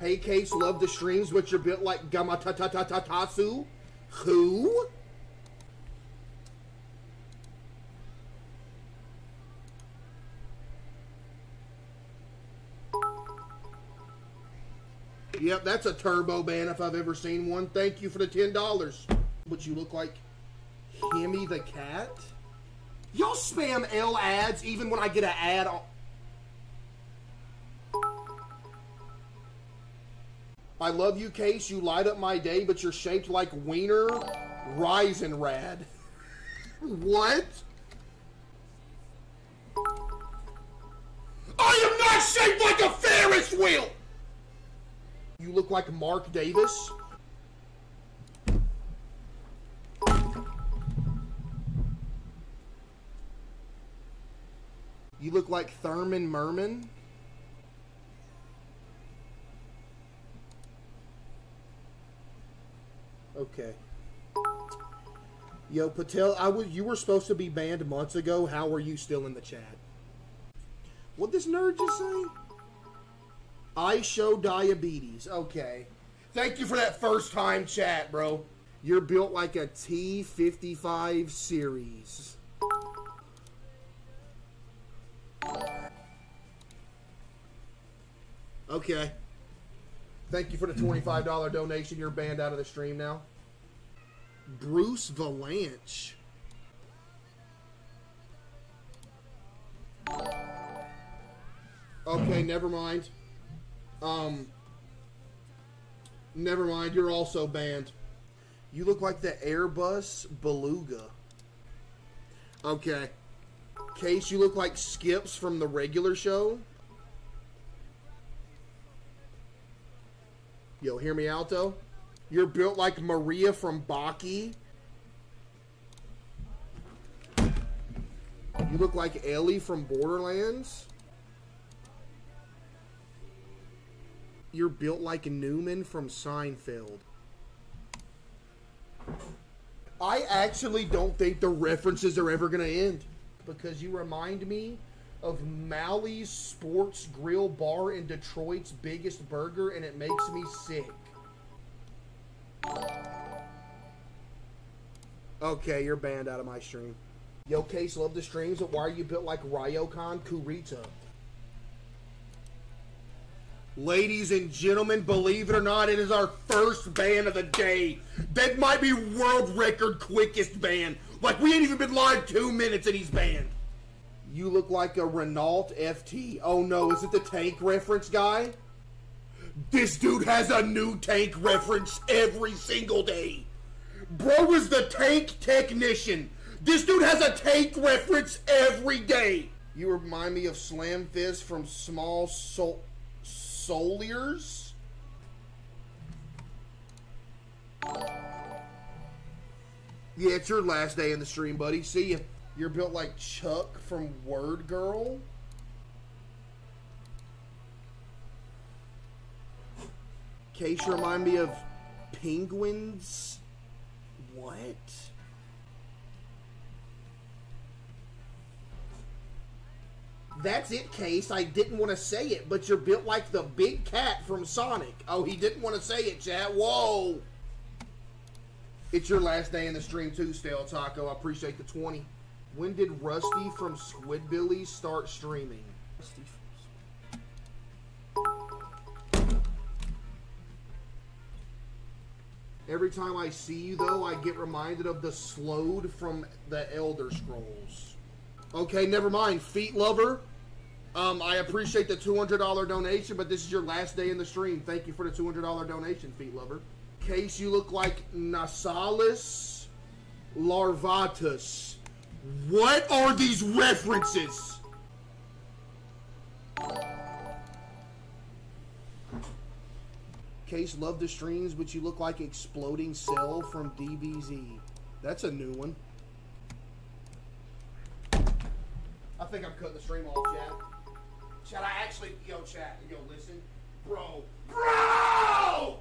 Hey, Case, love the streams, but you're built like Gamatatatatasu. Who? Yep, that's a turbo ban if I've ever seen one. Thank you for the ten dollars. But you look like Himmy the cat. Y'all spam L ads even when I get an ad on. I love you, Case. You light up my day, but you're shaped like Wiener Rad. what? I am not shaped like a Ferris wheel! You look like Mark Davis. You look like Thurman Merman. Okay. Yo, Patel, I was you were supposed to be banned months ago. How are you still in the chat? What this nerd just say? I show diabetes. Okay. Thank you for that first time chat, bro. You're built like a T55 series. Okay. Thank you for the $25 donation. You're banned out of the stream now. Bruce Vilanch. Okay, never mind. Um, never mind. You're also banned. You look like the Airbus Beluga. Okay. Case, you look like Skips from the regular show. Yo, hear me out though. You're built like Maria from Baki. You look like Ellie from Borderlands. You're built like Newman from Seinfeld. I actually don't think the references are ever going to end because you remind me of Mallie's Sports Grill Bar in Detroit's biggest burger and it makes me sick. Okay, you're banned out of my stream. Yo, Case, love the streams, but why are you built like Ryokan Kurita? Ladies and gentlemen, believe it or not, it is our first ban of the day. That might be world record quickest ban. Like, we ain't even been live two minutes and he's banned. You look like a Renault FT. Oh no, is it the tank reference guy? This dude has a new tank reference every single day. Bro is the tank technician. This dude has a tank reference every day. You remind me of Slam Fist from Small Sol Soliers. Yeah, it's your last day in the stream, buddy. See you. You're built like Chuck from Word Girl. Case you remind me of penguins. What? That's it, Case. I didn't want to say it, but you're built like the big cat from Sonic. Oh, he didn't want to say it, chat. Whoa. It's your last day in the stream too, Stale Taco. I appreciate the 20. When did Rusty from Squidbillies start streaming? Every time I see you, though, I get reminded of the Sload from the Elder Scrolls. Okay, never mind. Feet Lover, um, I appreciate the $200 donation, but this is your last day in the stream. Thank you for the $200 donation, Feet Lover. Case, you look like Nasalis Larvatus. What are these references? Case, love the streams, but you look like Exploding Cell from DBZ. That's a new one. I think I'm cutting the stream off, chat. Chat, I actually, yo, chat, yo, listen. Bro, bro!